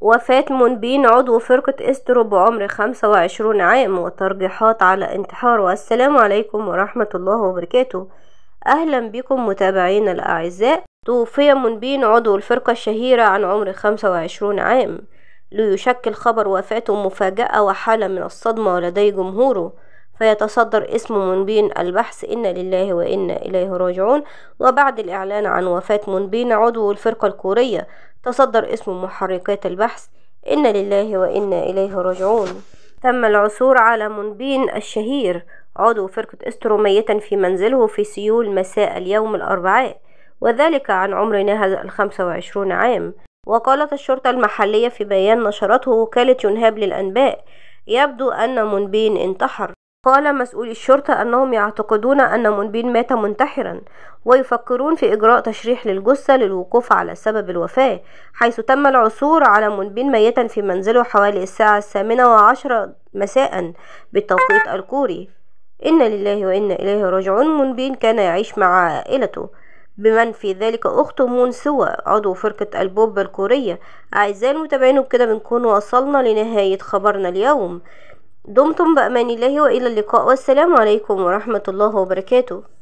وفاة منبين عضو فرقة إسترو بعمر خمسة وعشرون عام وترجيحات على انتحاره والسلام عليكم ورحمة الله وبركاته. أهلا بكم متابعينا الأعزاء. توفي منبين عضو الفرقة الشهيرة عن عمر خمسة وعشرون عام. ليشكل خبر وفاته مفاجأة وحالة من الصدمة لدي جمهوره. فيتصدر اسم منبين البحث إنا لله وإنا إليه راجعون وبعد الإعلان عن وفاة منبين عضو الفرقة الكورية تصدر اسم محركات البحث إنا لله وإنا إليه راجعون. تم العثور على مونبين الشهير عضو فرقة أسترو ميتا في منزله في سيول مساء اليوم الأربعاء وذلك عن عمر ناهز الخمسة وعشرون عام. وقالت الشرطة المحلية في بيان نشرته وكالة يونهاب للأنباء يبدو أن مونبين انتحر. قال مسؤولي الشرطة أنهم يعتقدون أن مونبين مات منتحرا ويفكرون في إجراء تشريح للجثة للوقوف على سبب الوفاة حيث تم العثور على منبين ميتا في منزله حوالي الساعة الثامنة وعشرة مساء بالتوقيت الكوري. إن لله وإنا إليه راجعون منبين كان يعيش مع عائلته. بمن في ذلك أخته مون سوا عضو فرقة البوب الكورية. أعزائي المتابعين وبكده بنكون وصلنا لنهاية خبرنا اليوم. دمتم بأمان الله وإلى اللقاء. والسلام عليكم ورحمة الله وبركاته.